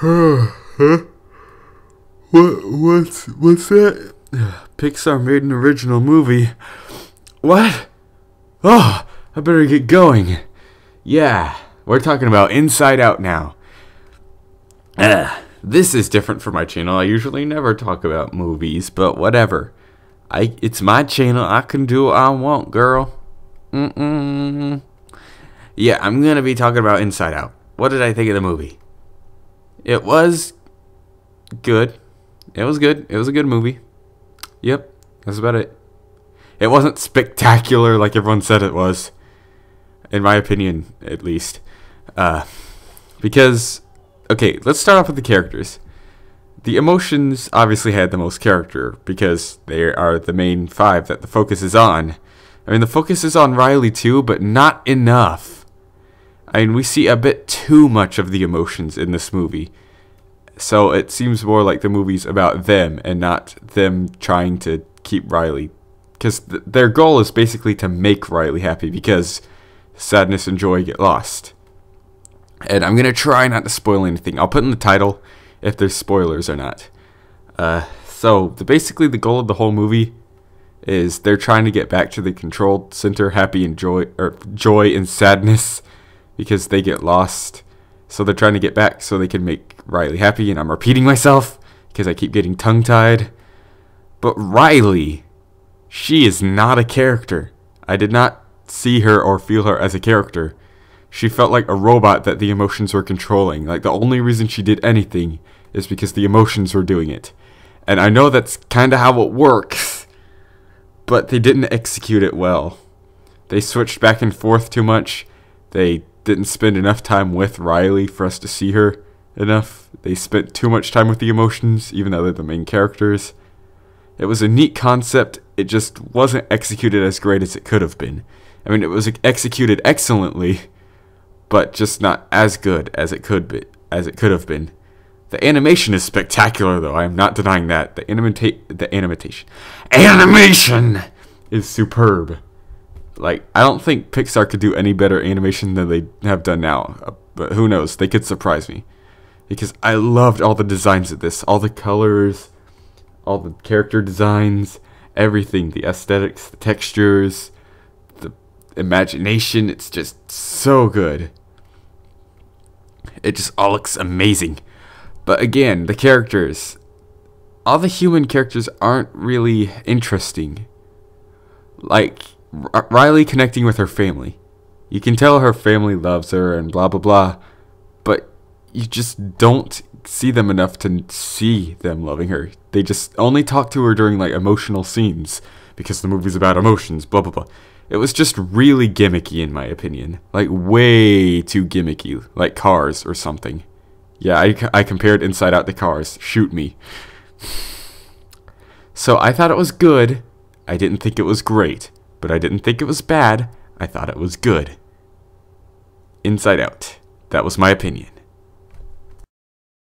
huh? What? What's what's that? Pixar made an original movie. What? Oh, I better get going. Yeah, we're talking about Inside Out now. Uh, this is different for my channel. I usually never talk about movies, but whatever. I it's my channel. I can do what I want, girl. Mm-mm. Yeah, I'm gonna be talking about Inside Out. What did I think of the movie? It was good. It was good. It was a good movie. Yep, that's about it. It wasn't spectacular like everyone said it was, in my opinion, at least. Uh, because, okay, let's start off with the characters. The emotions obviously had the most character because they are the main five that the focus is on. I mean, the focus is on Riley too, but not enough. I mean, we see a bit too much of the emotions in this movie. So it seems more like the movie's about them and not them trying to keep Riley. Because th- their goal is basically to make Riley happy because sadness and joy get lost. And I'm going to try not to spoil anything. I'll put in the title if there's spoilers or not. Uh, so the, basically, the goal of the whole movie is they're trying to get back to the controlled center, happy and joy, or joy and sadness, because they get lost. So they're trying to get back so they can make Riley happy, and I'm repeating myself because I keep getting tongue tied. But Riley, she is not a character. I did not see her or feel her as a character. She felt like a robot that the emotions were controlling. Like the only reason she did anything is because the emotions were doing it. And I know that's kind of how it works, but they didn't execute it well. They switched back and forth too much. They didn't spend enough time with Riley for us to see her enough. They spent too much time with the emotions, even though they're the main characters. It was a neat concept, it just wasn't executed as great as it could have been. I mean, it was executed excellently, but just not as good as it could be, as it could have been. The animation is spectacular, though. I am not denying that. The animata- the animation, animation is superb. Like, I don't think Pixar could do any better animation than they have done now. Uh, but who knows? They could surprise me because I loved all the designs of this, all the colors, all the character designs, everything, the aesthetics, the textures, the imagination. It's just so good. It just all looks amazing. But again, the characters, all the human characters aren't really interesting. Like R- Riley connecting with her family. You can tell her family loves her and blah blah blah, but you just don't see them enough to see them loving her. They just only talk to her during like emotional scenes because the movie's about emotions, blah blah blah. It was just really gimmicky in my opinion. Like way too gimmicky, like cars or something. Yeah, I, I compared Inside Out to Cars. Shoot me. So I thought it was good. I didn't think it was great, but I didn't think it was bad. I thought it was good. Inside Out. That was my opinion.